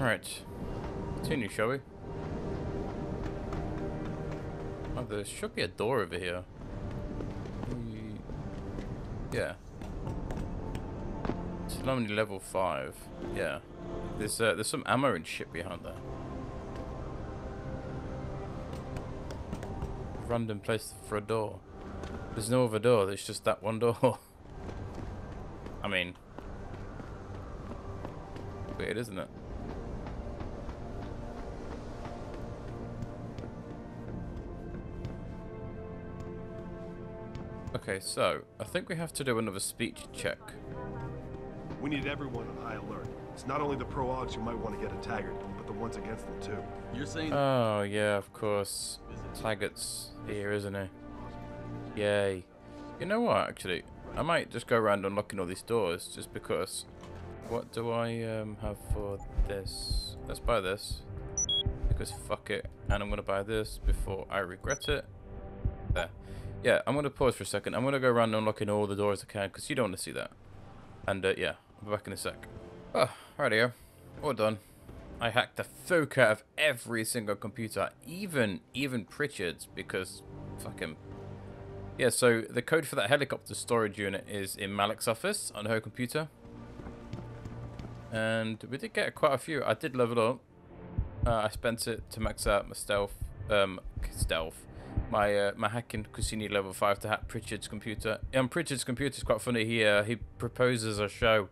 Alright. Continue, shall we? Oh, there should be a door over here. Yeah. It's only level 5. Yeah. There's uh, there's some ammo and shit behind there. Random place for a door. There's no other door, there's just that one door. I mean... Weird, isn't it? Okay, so I think we have to do another speech check. We need everyone on high alert. It's not only the pro-augs who might want to get a Taggart, but the ones against them too. You're saying Oh yeah, of course. Taggart's here, isn't he? Yay. You know what, actually? I might just go around unlocking all these doors just because. What do I um, have for this? Let's buy this. Because fuck it. And I'm going to buy this before I regret it. There. Yeah, I'm going to pause for a second. I'm going to go around unlocking all the doors I can because you don't want to see that. And uh, yeah, I'll be back in a sec. Oh, right here. All done. I hacked the fuck out of every single computer, even even Pritchard's, because fucking yeah. So the code for that helicopter storage unit is in Malik's office on her computer, and we did get quite a few. I did level up. Uh, I spent it to max out my stealth, um, stealth, my uh, my hacking need level five to hack Pritchard's computer. On Pritchard's computer is quite funny. He uh, he proposes a show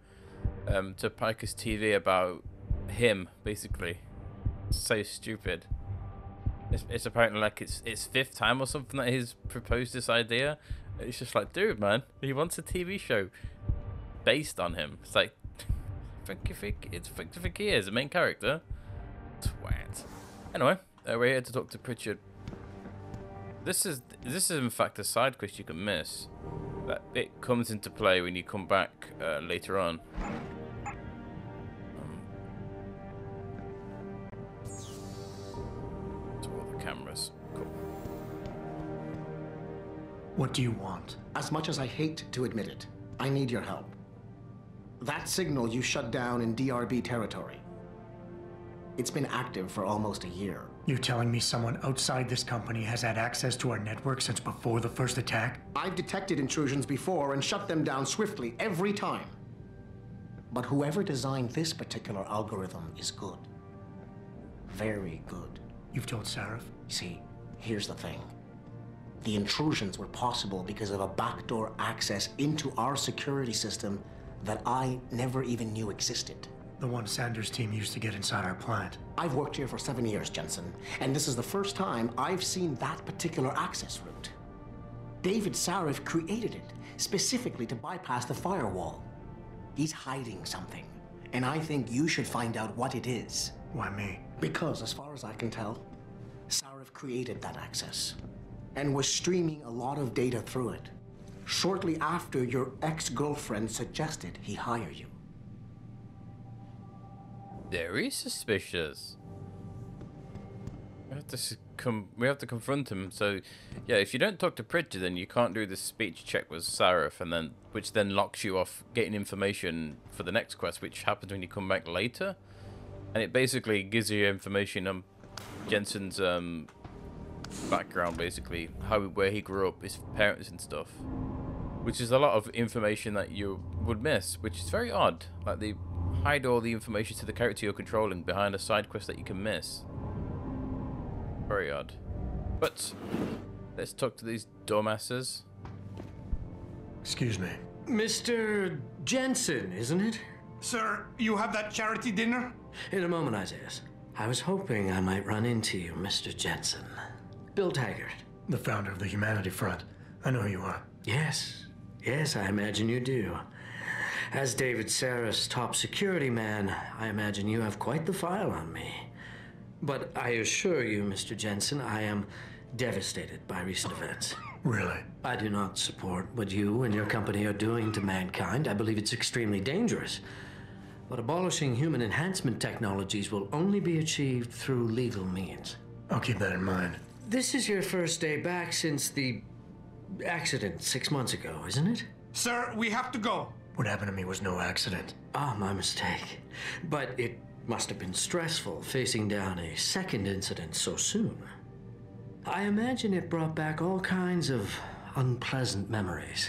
um, to Picus TV about him, basically. So stupid. It's, it's apparently like it's it's fifth time or something that he's proposed this idea. It's just like, dude, man, he wants a TV show based on him. It's like, think it's think he is the main character? Twat. Anyway, uh, we're here to talk to Pritchard. This is this is in fact a side quest you can miss. That bit comes into play when you come back uh, later on. to all the cameras. Cool. What do you want? As much as I hate to admit it, I need your help. That signal you shut down in DRB territory. It's been active for almost a year. You're telling me someone outside this company has had access to our network since before the first attack? I've detected intrusions before and shut them down swiftly every time. But whoever designed this particular algorithm is good. Very good. You've told Sarif? See, here's the thing. The intrusions were possible because of a backdoor access into our security system that I never even knew existed. The one Sanders' team used to get inside our plant. I've worked here for seven years, Jensen, and this is the first time I've seen that particular access route. David Sarif created it specifically to bypass the firewall. He's hiding something, and I think you should find out what it is. Why me? Because, as far as I can tell, Sarif created that access and was streaming a lot of data through it shortly after your ex girlfriend suggested he hire you. Very suspicious. We have to s- com- we have to confront him. So, yeah, if you don't talk to Pritchard, then you can't do the speech check with Sarif, and then which then locks you off getting information for the next quest, which happens when you come back later. And it basically gives you information on Jensen's um, background, basically how where he grew up, his parents and stuff, which is a lot of information that you would miss, which is very odd. Like they hide all the information to the character you're controlling behind a side quest that you can miss. Very odd. But let's talk to these dumbasses. Excuse me. Mr. Jensen, isn't it? Sir, you have that charity dinner? In a moment, Isaiah. I was hoping I might run into you, Mr. Jensen. Bill Taggart. The founder of the Humanity Front. I know who you are. Yes, yes, I imagine you do. As David Sarif's top security man, I imagine you have quite the file on me. But I assure you, Mr. Jensen, I am devastated by recent events. Really? I do not support what you and your company are doing to mankind. I believe it's extremely dangerous. But abolishing human enhancement technologies will only be achieved through legal means. I'll keep that in mind. This is your first day back since the accident six months ago, isn't it? Sir, we have to go. What happened to me was no accident. Ah, my mistake. But it Must have been stressful facing down a second incident so soon. I imagine it brought back all kinds of unpleasant memories.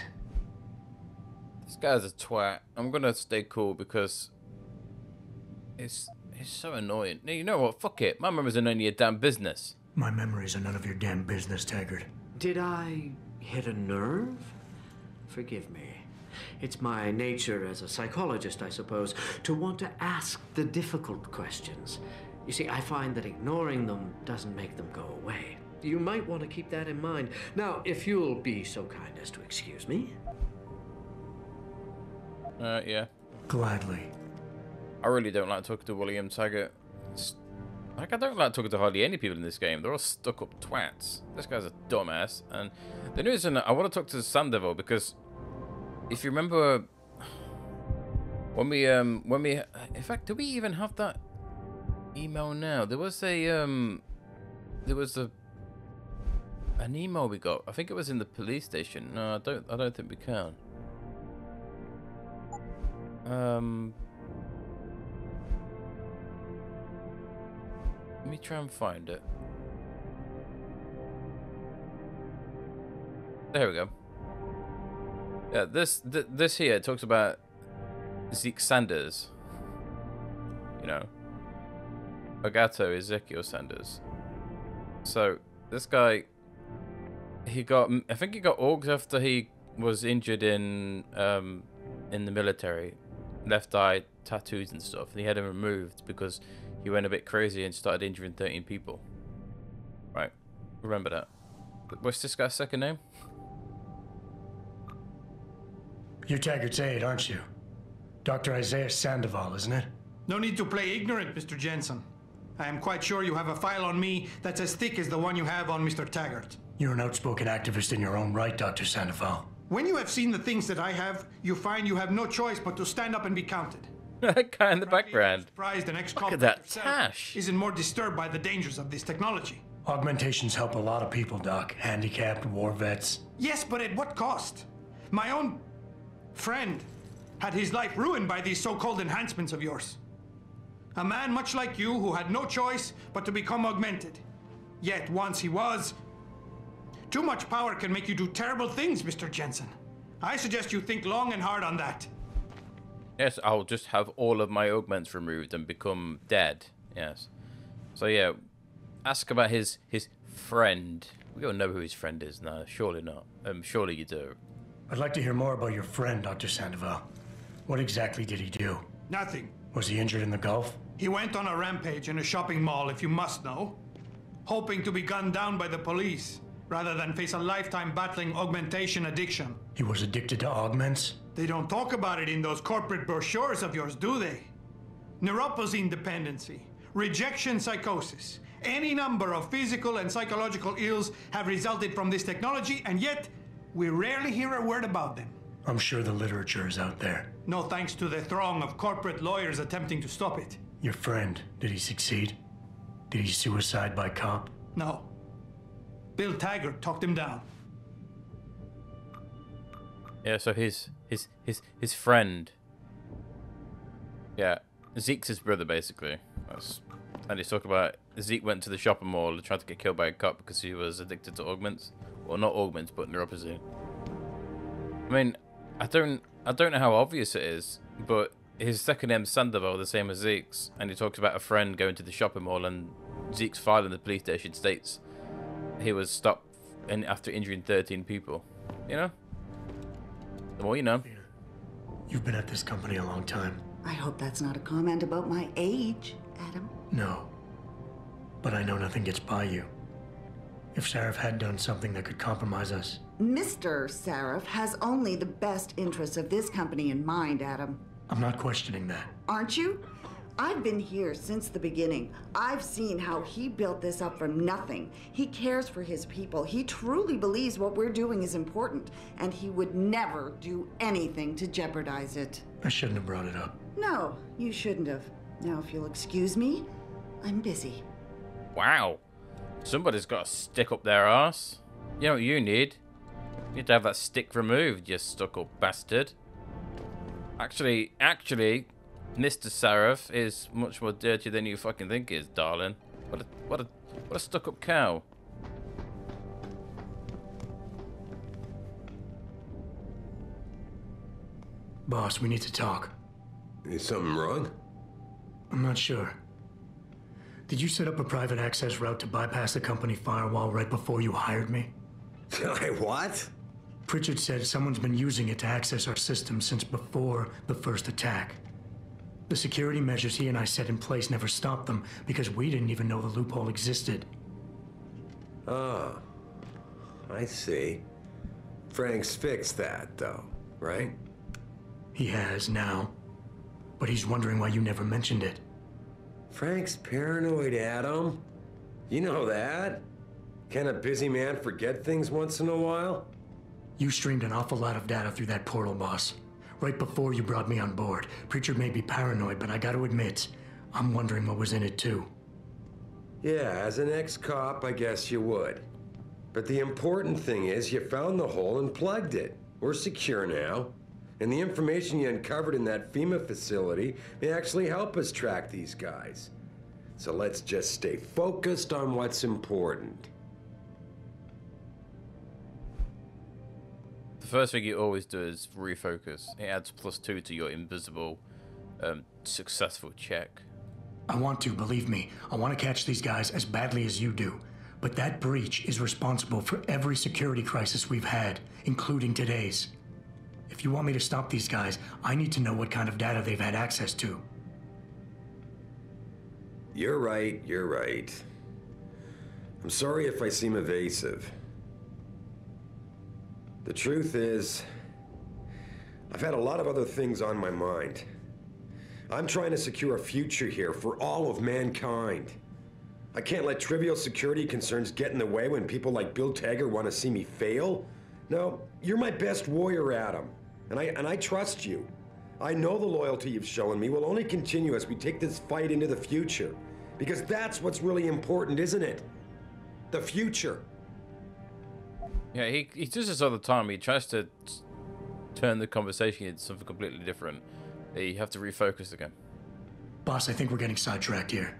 This guy's a twat. I'm gonna stay cool because it's it's so annoying. You know what? Fuck it. My memories are none of your damn business. My memories are none of your damn business, Taggart. Did I hit a nerve? Forgive me. It's my nature as a psychologist, I suppose, to want to ask the difficult questions. You see, I find that ignoring them doesn't make them go away. You might want to keep that in mind. Now, if you'll be so kind as to excuse me. Uh, yeah. Gladly. I really don't like talking to William Taggart. It's, like, I don't like talking to hardly any people in this game. They're all stuck up twats. This guy's a dumbass. And the reason I want to talk to Sandoval because if you remember when we um when we in fact do we even have that email now? There was a um there was a an email we got. I think it was in the police station. No, I don't I don't think we can. Um Let me try and find it. There we go. Yeah, this th this here talks about Zeke Sanders. You know, Agato Ezekiel Sanders. So this guy, he got I think he got augs after he was injured in um in the military, left eye tattoos and stuff. And he had him removed because he went a bit crazy and started injuring 13 people. Right, remember that. What's this guy's second name? You're Taggart's aide, aren't you? Dr. Isaiah Sandoval, isn't it? No need to play ignorant, Mr. Jensen. I am quite sure you have a file on me that's as thick as the one you have on Mr. Taggart. You're an outspoken activist in your own right, Dr. Sandoval. When you have seen the things that I have, you find you have no choice but to stand up and be counted. that guy in the background. Surprised an ex Look at that tash. isn't more disturbed by the dangers of this technology. Augmentations help a lot of people, Doc. Handicapped, war vets. Yes, but at what cost? My own friend had his life ruined by these so-called enhancements of yours. A man much like you who had no choice but to become augmented. Yet once he was, too much power can make you do terrible things, Mr. Jensen. I suggest you think long and hard on that. Yes, I'll just have all of my augments removed and become dead. Yes. So yeah, ask about his his friend. We don't know who his friend is now. Surely not. Um, surely you do. I'd like to hear more about your friend, Dr. Sandoval. What exactly did he do? Nothing. Was he injured in the Gulf? He went on a rampage in a shopping mall, if you must know, hoping to be gunned down by the police rather than face a lifetime battling augmentation addiction. He was addicted to augments? They don't talk about it in those corporate brochures of yours, do they? Neuropozyne dependency, rejection psychosis, any number of physical and psychological ills have resulted from this technology, and yet we rarely hear a word about them. I'm sure the literature is out there. No thanks to the throng of corporate lawyers attempting to stop it. Your friend, did he succeed? Did he suicide by cop? No. Bill Taggart talked him down. Yeah, so his his his his friend. Yeah, Zeke's his brother basically. That's, and he's talking about Zeke went to the shopping mall and tried to get killed by a cop because he was addicted to augments. Well, not augments, but neuropozyne. I mean, I don't I don't know how obvious it is, but his second name's Sandoval, the same as Zeke's, and he talks about a friend going to the shopping mall and Zeke's file in the police station states he was stopped and after injuring 13 people. You know? The more you know. You've been at this company a long time. I hope that's not a comment about my age, Adam. No. But I know nothing gets by you. If Sarif had done something that could compromise us, Mr. Sarif has only the best interests of this company in mind, Adam. I'm not questioning that. Aren't you? I've been here since the beginning. I've seen how he built this up from nothing. He cares for his people. He truly believes what we're doing is important, and he would never do anything to jeopardize it. I shouldn't have brought it up. No, you shouldn't have. Now, if you'll excuse me, I'm busy. Wow. Somebody's got a stick up their ass. You know what you need? You need to have that stick removed, you stuck up bastard. Actually, actually, Mr. Sarif is much more dirty than you fucking think he is, darling. What a what a what a stuck-up cow. Boss, we need to talk. Is something wrong? I'm not sure. Did you set up a private access route to bypass the company firewall right before you hired me? what? Pritchard said someone's been using it to access our system since before the first attack. The security measures he and I set in place never stopped them because we didn't even know the loophole existed. Oh. I see. Frank's fixed that, though, right? He has now. But he's wondering why you never mentioned it. Frank's paranoid, Adam. You know that. Can a busy man forget things once in a while? You streamed an awful lot of data through that portal, boss. Right before you brought me on board. Pritchard may be paranoid, but I gotta admit, I'm wondering what was in it too. Yeah, as an ex-cop, I guess you would. But the important thing is you found the hole and plugged it. We're secure now. And the information you uncovered in that FEMA facility may actually help us track these guys. So let's just stay focused on what's important. The first thing you always do is refocus. It adds plus two to your invisible um, successful check. I want to, believe me. I want to catch these guys as badly as you do. But that breach is responsible for every security crisis we've had, including today's. If you want me to stop these guys, I need to know what kind of data they've had access to. You're right, you're right. I'm sorry if I seem evasive. The truth is, I've had a lot of other things on my mind. I'm trying to secure a future here for all of mankind. I can't let trivial security concerns get in the way when people like Bill Taggart want to see me fail. No, you're my best warrior, Adam, and I and I trust you. I know the loyalty you've shown me will only continue as we take this fight into the future. Because that's what's really important, isn't it? The future. Yeah, he, he does this all the time. He tries to turn the conversation into something completely different. You have to refocus again. Boss, I think we're getting sidetracked here.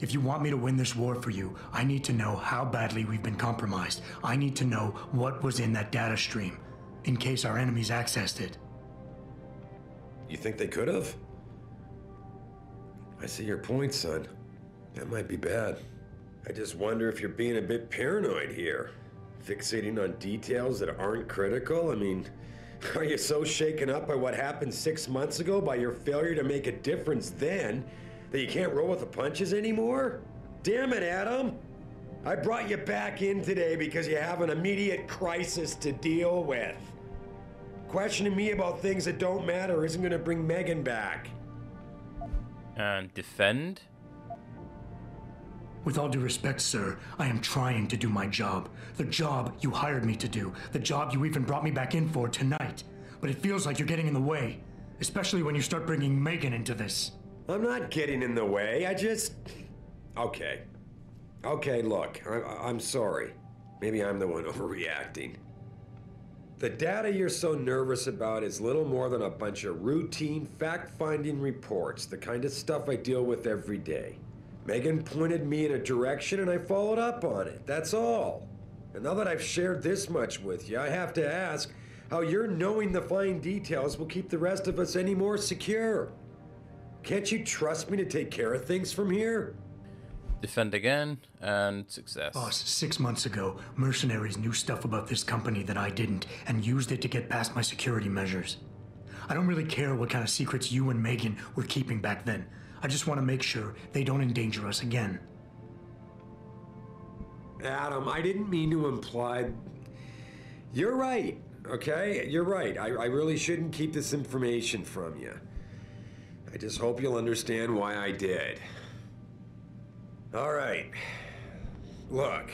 If you want me to win this war for you, I need to know how badly we've been compromised. I need to know what was in that data stream, in case our enemies accessed it. You think they could have? I see your point, son. That might be bad. I just wonder if you're being a bit paranoid here. Fixating on details that aren't critical? I mean, are you so shaken up by what happened six months ago, by your failure to make a difference then, that you can't roll with the punches anymore? Damn it, Adam! I brought you back in today because you have an immediate crisis to deal with. Questioning me about things that don't matter isn't going to bring Megan back. And defend? With all due respect, sir, I am trying to do my job. The job you hired me to do. The job you even brought me back in for tonight. But it feels like you're getting in the way. Especially when you start bringing Megan into this. I'm not getting in the way. I just. Okay. Okay, look, I- I'm sorry. Maybe I'm the one overreacting. The data you're so nervous about is little more than a bunch of routine, fact finding reports, the kind of stuff I deal with every day. Megan pointed me in a direction and I followed up on it. That's all. And now that I've shared this much with you, I have to ask how your knowing the fine details will keep the rest of us any more secure. Can't you trust me to take care of things from here? Defend again, and success. Boss, six months ago, mercenaries knew stuff about this company that I didn't and used it to get past my security measures. I don't really care what kind of secrets you and Megan were keeping back then. I just want to make sure they don't endanger us again. Adam, I didn't mean to imply. You're right, okay? You're right. I, I really shouldn't keep this information from you. I just hope you'll understand why I did. All right. Look,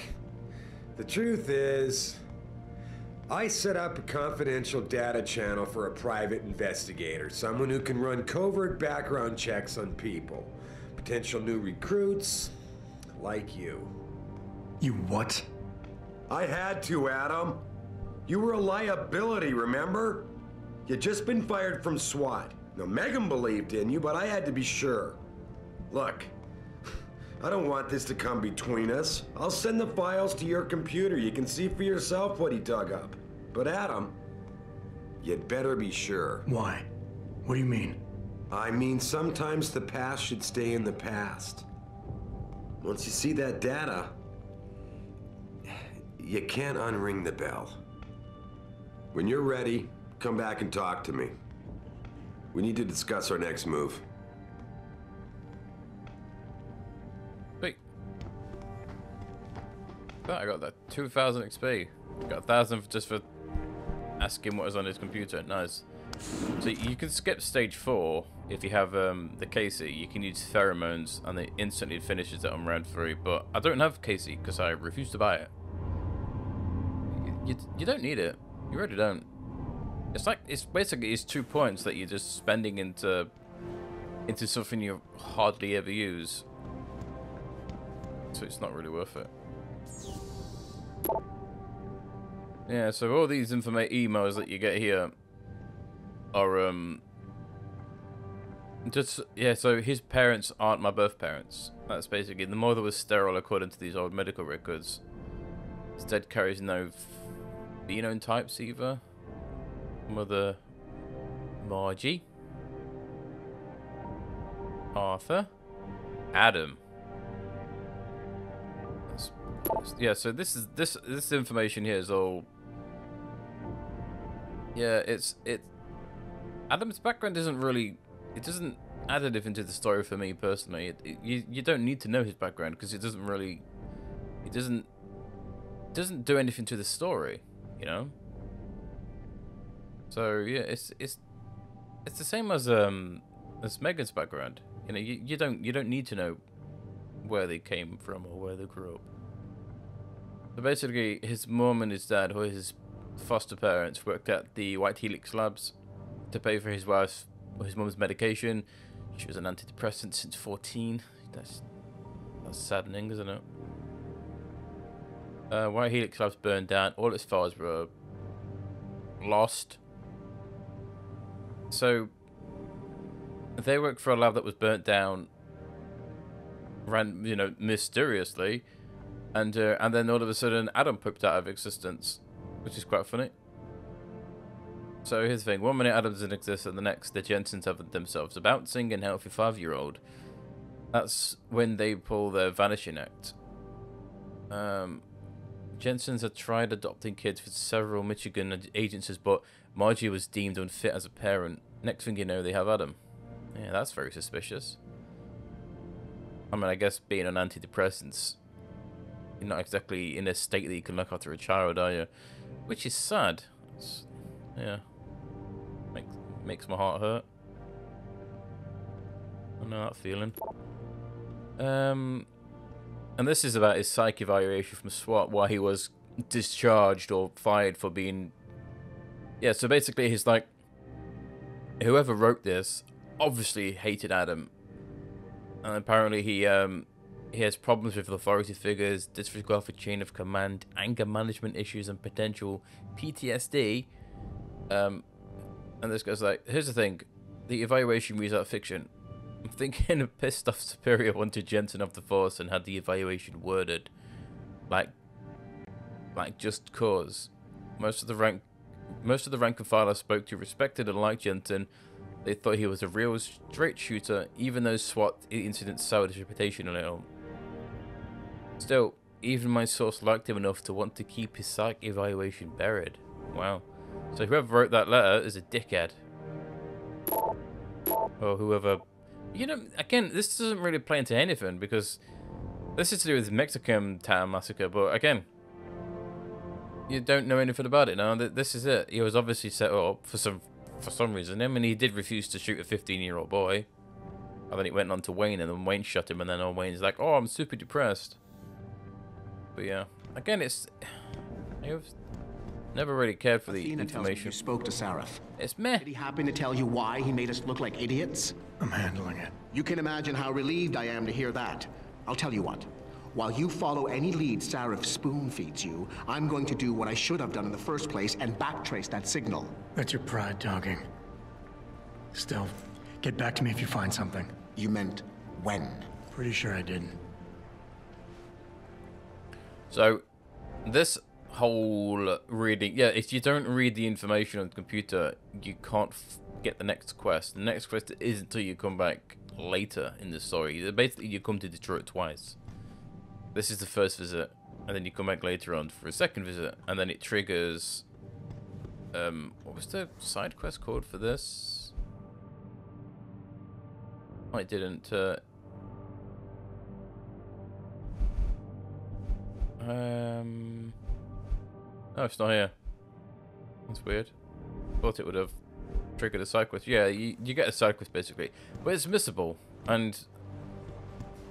the truth is, I set up a confidential data channel for a private investigator, someone who can run covert background checks on people, potential new recruits, like you. You what? I had to, Adam. You were a liability, remember? You'd just been fired from SWAT. Now, Megan believed in you, but I had to be sure. Look, I don't want this to come between us. I'll send the files to your computer. You can see for yourself what he dug up. But Adam, you'd better be sure. Why? What do you mean? I mean, sometimes the past should stay in the past. Once you see that data, you can't unring the bell. When you're ready, come back and talk to me. We need to discuss our next move. Oh, I got that 2000 XP. Got a thousand just for asking what was on his computer. Nice. So you can skip stage four if you have um, the CASIE. You can use pheromones and it instantly finishes it on round three. But I don't have CASIE because I refuse to buy it. You, you, you don't need it. You really don't. It's like it's basically it's two points that you're just spending into into something you hardly ever use. So it's not really worth it. Yeah, so all these informa emails that you get here are um just yeah, so his parents aren't my birth parents. That's basically the mother was sterile according to these old medical records. Instead carries no phenotypes either. Mother Margie. Arthur. Adam. That's, yeah, so this is this this information here is all Yeah, it's it Adam's background isn't really it doesn't add anything to the story for me personally. It, it, you you don't need to know his background because it doesn't really it doesn't it doesn't do anything to the story, you know? So yeah, it's it's it's the same as um as Megan's background. You know, you, you don't you don't need to know where they came from or where they grew up. So basically, his mom and his dad, or his foster parents, worked at the White Helix Labs to pay for his wife's or his mom's medication. She was an antidepressant since 14. That's that's saddening, isn't it? Uh, White Helix Labs burned down. All its files were lost. So they worked for a lab that was burnt down, ran you know mysteriously, and uh, and then all of a sudden Adam popped out of existence, which is quite funny. So here's the thing: one minute Adam doesn't exist, and the next the Jensens have themselves a bouncing and healthy five-year-old. That's when they pull their vanishing act. Um, Jensens had tried adopting kids for several Michigan agencies, but Margie was deemed unfit as a parent. Next thing you know, they have Adam. Yeah, that's very suspicious. I mean, I guess being on antidepressants, you're not exactly in a state that you can look after a child, are you? Which is sad. It's, yeah. Makes, makes my heart hurt. I know that feeling. Um, and this is about his psych evaluation from SWAT, why he was discharged or fired for being. Yeah, so basically, he's like, whoever wrote this obviously hated Adam, and apparently he um he has problems with authority figures, disregard for chain of command, anger management issues, and potential PTSD. Um, and this guy's like, here's the thing, the evaluation reads out of fiction. I'm thinking a pissed off superior wanted Jensen off the force and had the evaluation worded like like just cause. Most of the rank most of the rank and file I spoke to respected and liked Jensen. They thought he was a real straight shooter, even though SWAT incidents soured his reputation a little. Still, even my source liked him enough to want to keep his psych evaluation buried. Wow. So whoever wrote that letter is a dickhead. Or whoever you know, again, this doesn't really play into anything because this is to do with Mexicantown massacre. But again, you don't know anything about it now. This is it. He was obviously set up for some for some reason. I mean, he did refuse to shoot a 15-year-old boy, and then it went on to Wayne, and then Wayne shot him, and then old Wayne's like, "Oh, I'm super depressed." But yeah, again, it's I've never really cared for the Athena information. Tells me you spoke to Sarif. It's meh. Did he happen to tell you why he made us look like idiots? I'm handling it. You can imagine how relieved I am to hear that. I'll tell you what. While you follow any lead Sarif spoon feeds you, I'm going to do what I should have done in the first place and backtrace that signal. That's your pride talking. Still, get back to me if you find something. You meant when? Pretty sure I didn't. So, this whole reading, yeah, if you don't read the information on the computer, you can't get the next quest. The next quest isn't until you come back later in the story. Basically, you come to Detroit twice. This is the first visit, and then you come back later on for a second visit, and then it triggers. Um, what was the side quest called for this? I didn't. Uh, Um. Oh, it's not here. That's weird. Thought it would have triggered a side quest. Yeah, you, you get a side quest basically, but it's missable, and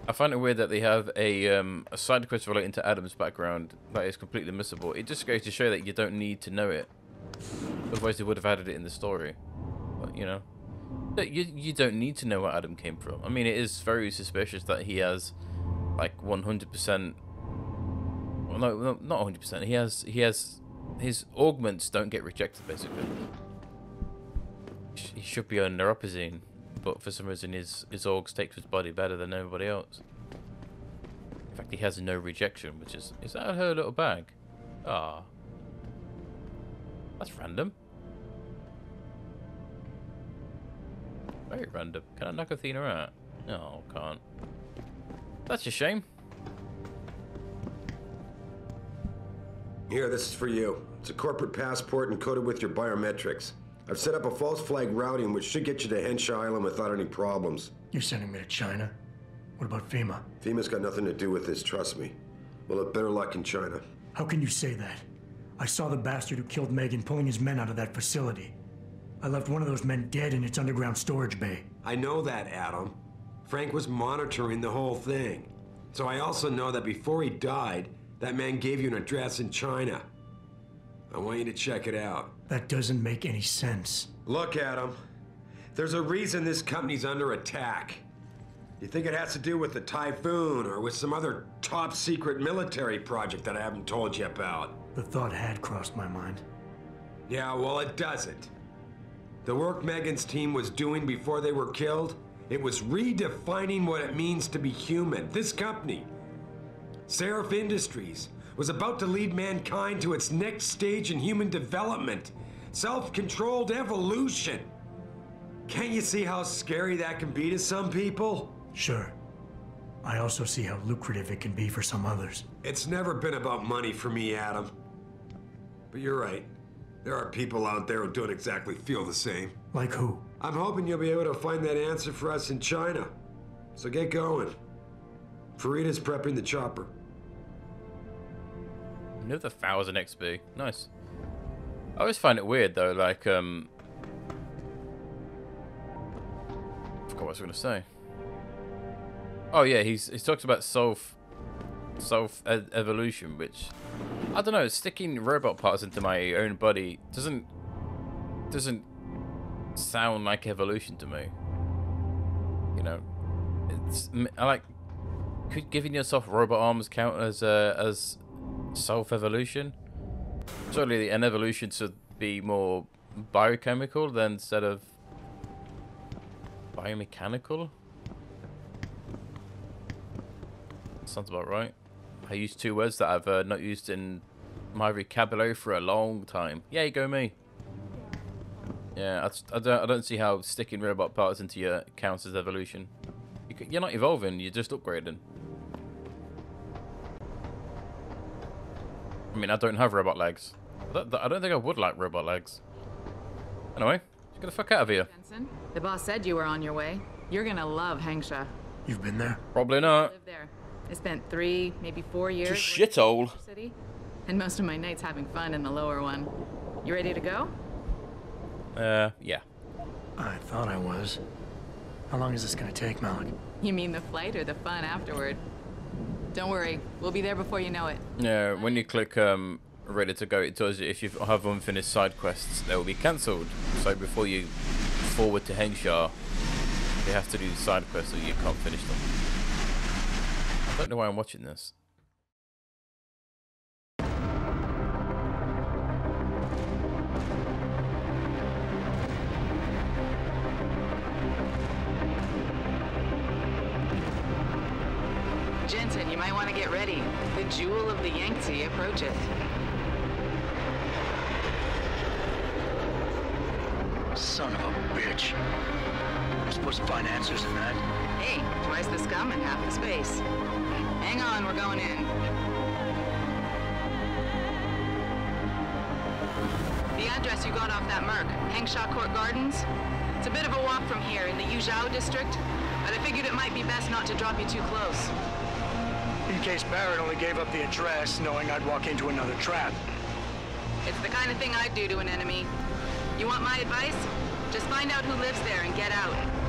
I find it weird that they have a um, a side quest relating to Adam's background that is completely missable. It just goes to show that you don't need to know it. Otherwise, they would have added it in the story. But you know, you you don't need to know where Adam came from. I mean, it is very suspicious that he has like 100% well, no, no not 100 percent. He has he has his augments don't get rejected basically. He should be on neuropozyne, but for some reason his his augs take to his body better than everybody else. In fact, he has no rejection, which is is that her little bag? Ah, that's random. Very random. Can I knock Athena out? No, can't. That's a shame. Here, this is for you. It's a corporate passport encoded with your biometrics. I've set up a false flag routing which should get you to Hengsha Island without any problems. You're sending me to China? What about FEMA? FEMA's got nothing to do with this, trust me. We'll have better luck in China. How can you say that? I saw the bastard who killed Megan pulling his men out of that facility. I left one of those men dead in its underground storage bay. I know that, Adam. Frank was monitoring the whole thing. So I also know that before he died, that man gave you an address in China. I want you to check it out. That doesn't make any sense. Look, at Adam. There's a reason this company's under attack. You think it has to do with the Typhoon or with some other top secret military project that I haven't told you about? The thought had crossed my mind. Yeah, well, it doesn't. The work Megan's team was doing before they were killed, it was redefining what it means to be human. This company, Sarif Industries, was about to lead mankind to its next stage in human development self controlled evolution. Can't you see how scary that can be to some people? Sure. I also see how lucrative it can be for some others. It's never been about money for me, Adam. But you're right. There are people out there who don't exactly feel the same. Like who? I'm hoping you'll be able to find that answer for us in China. So get going. Farida's prepping the chopper. Another thousand XP. Nice. I always find it weird though, like, um. I forgot what I was to say. Oh, yeah, he's he talks about self. self evolution, which. I don't know, sticking robot parts into my own body doesn't. doesn't sound like evolution to me. You know? It's. I like. Could giving yourself robot arms count as uh, as self-evolution? Surely an evolution should be more biochemical than instead of biomechanical. Sounds about right. I use two words that I've uh, not used in my vocabulary for a long time. Yay, go me. Yeah, I, I, don't, I don't see how sticking robot parts into your counts as evolution. You, you're not evolving, you're just upgrading. I mean, I don't have robot legs. I don't, think I would like robot legs. Anyway, just get the fuck out of here. Jensen, the boss said you were on your way. You're gonna love Hengsha. You've been there? Probably I not. live there. I spent three, maybe four years. It's a working shithole. City, and most of my nights having fun in the lower one. You ready to go? Uh, yeah. I thought I was. How long is this gonna take, Malik? You mean the flight or the fun afterward? Don't worry, we'll be there before you know it. Yeah, when you click um, ready to go, it tells you if you have unfinished side quests, they will be cancelled. So before you forward to Hengsha, you have to do the side quests or you can't finish them. I don't know why I'm watching this. Might want to get ready. The jewel of the Yangtze approacheth. Son of a bitch. I'm supposed to find answers in that. Hey, twice the scum and half the space. Hang on, we're going in. The address you got off that Merc, Hengshaw Court Gardens? It's a bit of a walk from here in the Yuzhou district, but I figured it might be best not to drop you too close. In case Barrett only gave up the address knowing I'd walk into another trap. It's the kind of thing I'd do to an enemy. You want my advice? Just find out who lives there and get out.